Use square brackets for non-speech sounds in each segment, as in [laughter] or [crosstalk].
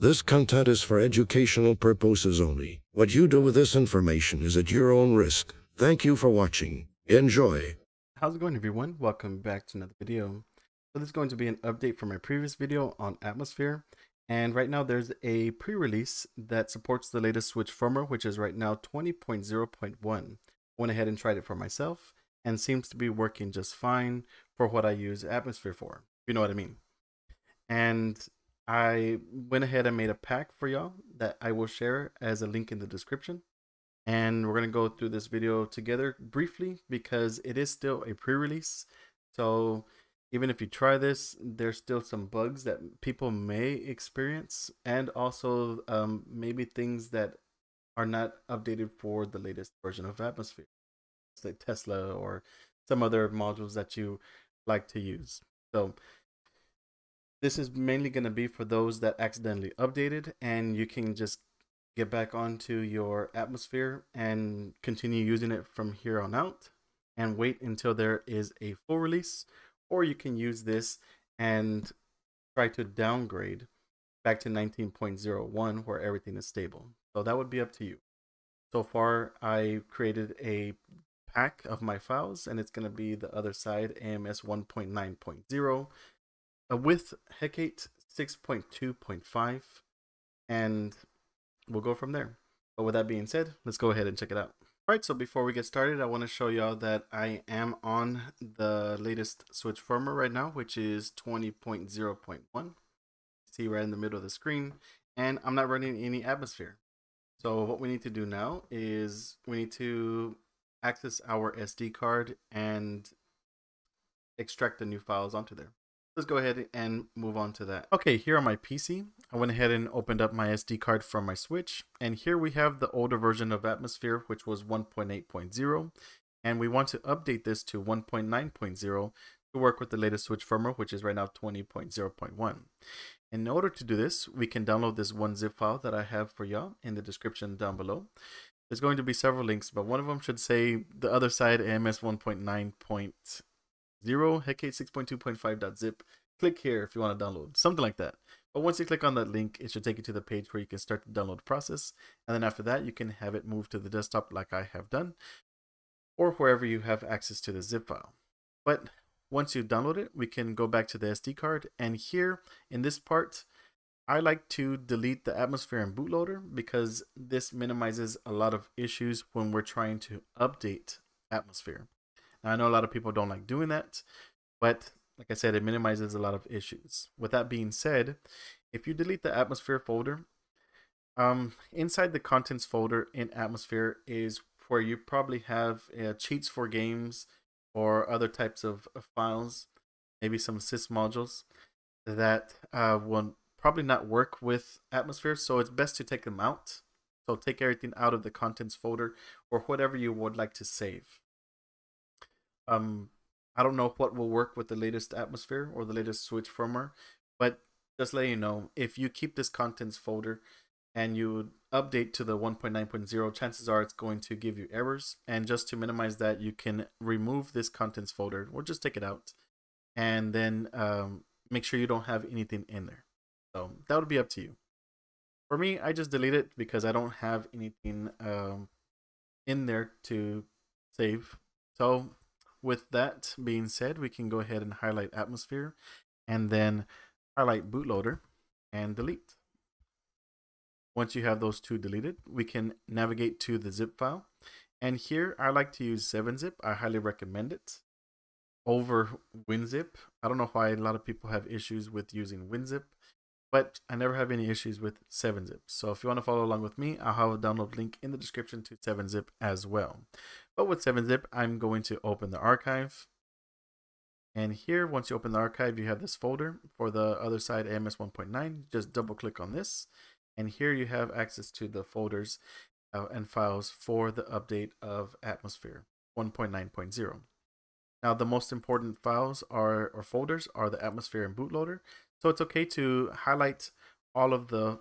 This content is for educational purposes only. What you do with this information is at your own risk. Thank you for watching. Enjoy. How's it going everyone? Welcome back to another video. So this is going to be an update from my previous video on Atmosphere. And right now there's a pre-release that supports the latest Switch firmware, which is right now 20.0.1. Went ahead and tried it for myself and seems to be working just fine for what I use Atmosphere for. You know what I mean? And I went ahead and made a pack for y'all that I will share as a link in the description. And we're going to go through this video together briefly because it is still a pre-release. So even if you try this, there's still some bugs that people may experience and also um, maybe things that are not updated for the latest version of Atmosphere. Like Tesla or some other modules that you like to use. So this is mainly going to be for those that accidentally updated and you can just get back onto your atmosphere and continue using it from here on out and wait until there is a full release or you can use this and try to downgrade back to 19.01 where everything is stable. So that would be up to you. So far i created a pack of my files and it's going to be the other side ams 1.9.0 uh, Uh, with Hekate 6.2.5 and we'll go from there. But with that being said, let's go ahead and check it out. Alright, so before we get started, I want to show y'all that I am on the latest Switch firmware right now, which is 20.0.1. See right in the middle of the screen, and I'm not running any atmosphere. So what we need to do now is we need to access our SD card and extract the new files onto there let's go ahead and move on to that. Okay, here on my PC, I went ahead and opened up my SD card from my Switch, and here we have the older version of Atmosphere, which was 1.8.0, and we want to update this to 1.9.0 to work with the latest Switch firmware, which is right now 20.0.1. In order to do this, we can download this one zip file that I have for y'all in the description down below. There's going to be several links, but one of them should say the other side AMS 1.9. 0 Hekate 6.2.5.zip. Click here if you want to download, something like that. But once you click on that link, it should take you to the page where you can start the download process. And then after that, you can have it moved to the desktop like I have done, or wherever you have access to the zip file. But once you download it, we can go back to the SD card. And here in this part, I like to delete the atmosphere and bootloader because this minimizes a lot of issues when we're trying to update atmosphere. Now, I know a lot of people don't like doing that, but like I said, it minimizes a lot of issues. With that being said, if you delete the atmosphere folder, um, inside the contents folder in atmosphere is where you probably have uh, cheats for games or other types of, files, maybe some sys modules that uh, will probably not work with atmosphere. So it's best to take them out. So take everything out of the contents folder or whatever you would like to save. Um, I don't know what will work with the latest atmosphere or the latest Switch firmware, but just let you know, if you keep this contents folder and you update to the 1.9.0, chances are it's going to give you errors. And just to minimize that, you can remove this contents folder or just take it out and then um, make sure you don't have anything in there. So that would be up to you. For me, I just delete it because I don't have anything um, in there to save. So with that being said, we can go ahead and highlight atmosphere and then highlight bootloader and delete. Once you have those two deleted, we can navigate to the zip file. And here I like to use 7-zip. I highly recommend it over WinZip. I don't know why a lot of people have issues with using WinZip, but I never have any issues with 7-zip. So if you want to follow along with me, I'll have a download link in the description to 7-zip as well. But with 7-zip, I'm going to open the archive. And here, once you open the archive, you have this folder for the other side, AMS 1.9. Just double click on this. And here you have access to the folders uh, and files for the update of Atmosphere 1.9.0. Now, the most important files are or folders are the Atmosphere and bootloader. So it's okay to highlight all of the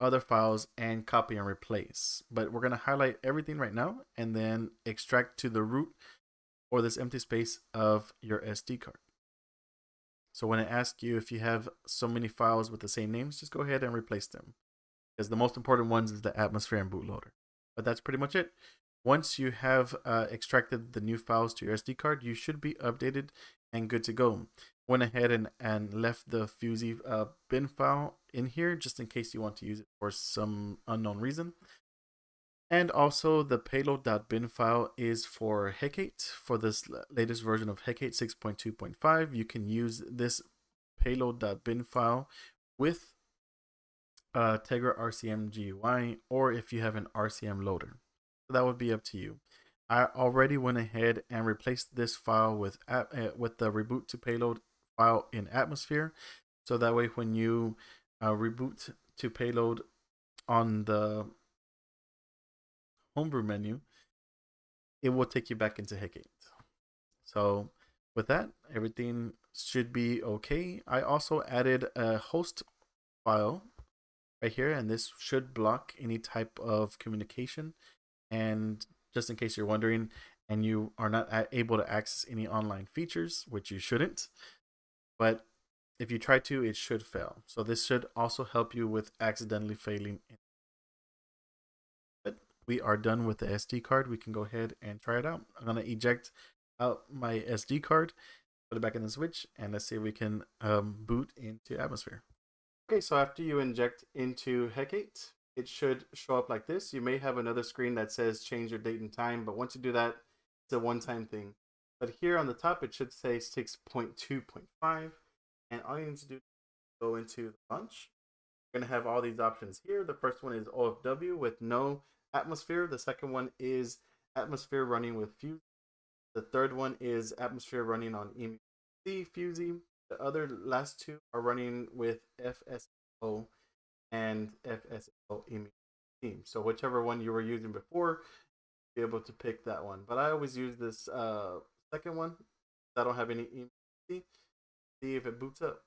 other files and copy and replace. But we're going to highlight everything right now and then extract to the root or this empty space of your SD card. So when I ask you if you have so many files with the same names, just go ahead and replace them. Because the most important ones is the atmosphere and bootloader. But that's pretty much it. Once you have uh, extracted the new files to your SD card, you should be updated and good to go. Went ahead and, and left the Fusee uh, bin file in here just in case you want to use it for some unknown reason. And also the payload.bin file is for Hekate. For this latest version of Hekate 6.2.5, you can use this payload.bin file with uh, Tegra RCM GUI or if you have an RCM loader. So that would be up to you. I already went ahead and replaced this file with uh, with the reboot to payload file in Atmosphere. So that way when you uh, reboot to payload on the homebrew menu, it will take you back into Hekate. So with that, everything should be okay. I also added a host file right here, and this should block any type of communication. And just in case you're wondering, and you are not able to access any online features, which you shouldn't, but if you try to, it should fail. So this should also help you with accidentally failing. But we are done with the SD card. We can go ahead and try it out. I'm gonna eject out my SD card, put it back in the switch, and let's see if we can um, boot into Atmosphere. Okay, so after you inject into Hekate, it should show up like this. You may have another screen that says change your date and time, but once you do that, it's a one-time thing. But here on the top, it should say 6.2.5, and all you need to do is go into the bunch. You're gonna have all these options here. The first one is OFW with no atmosphere. The second one is atmosphere running with Fuse. The third one is atmosphere running on EMC Fusee. The other last two are running with FSO and FSO team. So whichever one you were using before, be able to pick that one. But I always use this uh, second one. I don't have any EMC. See if it boots up.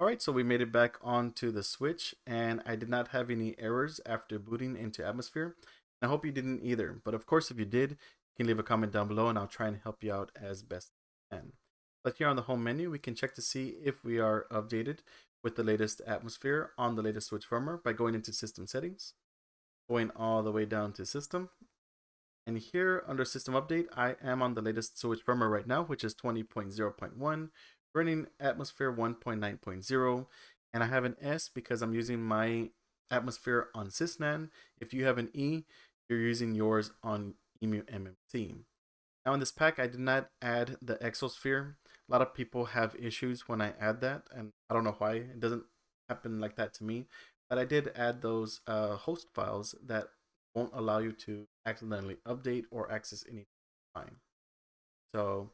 Alright, so we made it back onto the switch and I did not have any errors after booting into Atmosphere. I hope you didn't either, but of course if you did, you can leave a comment down below and I'll try and help you out as best I can. But here on the home menu, we can check to see if we are updated with the latest atmosphere on the latest switch firmware by going into system settings, going all the way down to system. And here under system update, I am on the latest switch firmware right now, which is 20.0.1, running atmosphere 1.9.0. And I have an S because I'm using my atmosphere on sysNAND. If you have an E, you're using yours on EMU MMC. Now in this pack, I did not add the exosphere. A lot of people have issues when I add that, and I don't know why. It doesn't happen like that to me. But I did add those uh, host files that won't allow you to accidentally update or access any time. So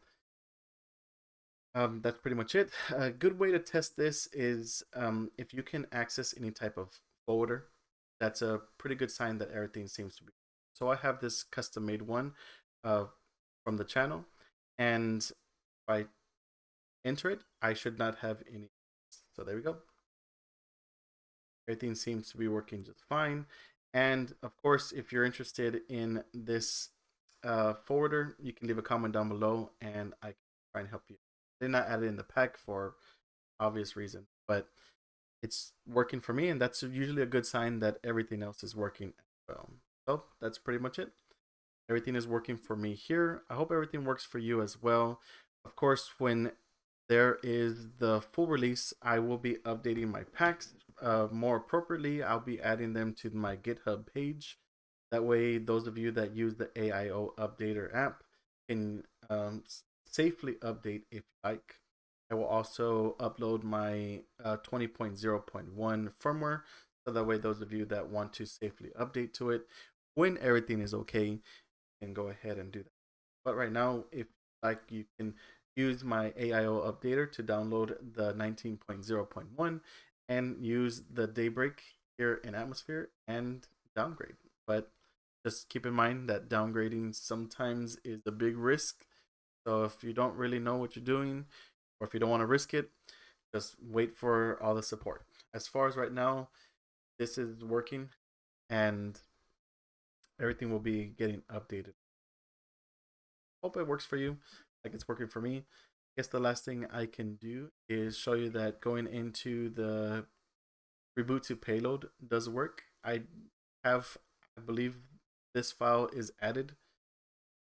um, that's pretty much it. A good way to test this is um, if you can access any type of folder, that's a pretty good sign that everything seems to be. So I have this custom made one uh, from the channel, and if I enter it, I should not have any. So there we go. Everything seems to be working just fine. And of course, if you're interested in this uh, forwarder, you can leave a comment down below and I can try and help you. I did not add it in the pack for obvious reason, but it's working for me, and that's usually a good sign that everything else is working as well. So that's pretty much it. Everything is working for me here. I hope everything works for you as well. Of course, when there is the full release, I will be updating my packs uh, more appropriately. I'll be adding them to my GitHub page. That way, those of you that use the AIO Updater app can um, safely update if you like. I will also upload my uh, 20.0.1 firmware so that way those of you that want to safely update to it when everything is okay can go ahead and do that. But right now, if like you can use my AIO updater to download the 19.0.1 and use the Daybreak here in Atmosphere and downgrade. But just keep in mind that downgrading sometimes is a big risk. So if you don't really know what you're doing, or if you don't want to risk it, just wait for all the support. As far as right now, this is working and everything will be getting updated hope it works for you like it's working for me guess the last thing i can do is show you that going into the reboot to payload does work i have i believe this file is added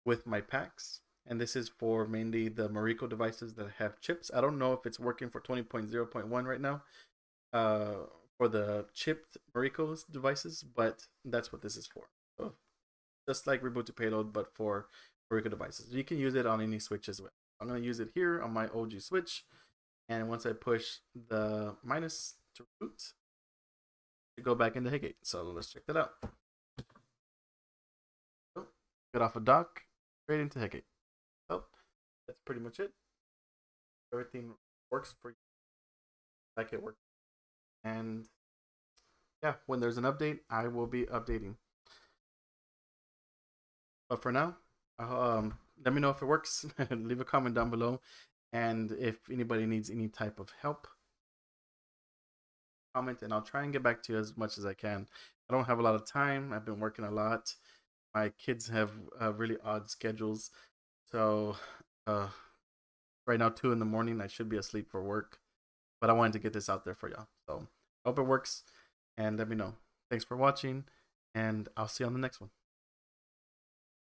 with my packs and this is for mainly the Mariko devices that have chips. I don't know if it's working for 20.0.1 right now uh, for the chipped Mariko's devices, but that's what this is for. So just like Reboot to Payload, but for Moriko devices. You can use it on any switch as well. I'm going to use it here on my OG switch, and once I push the minus to root, to go back into Hekate. So let's check that out. Get off a dock, straight into Hekate Oh, that's pretty much it. Everything works for you like it works. And yeah, when there's an update, I will be updating. But for now, um, let me know if it works. [laughs] Leave a comment down below. And if anybody needs any type of help, comment and I'll try and get back to you as much as I can. I don't have a lot of time. I've been working a lot. My kids have uh, really odd schedules. So uh right now two in the morning i should be asleep for work but i wanted to get this out there for y'all so hope it works and let me know thanks for watching and i'll see you on the next one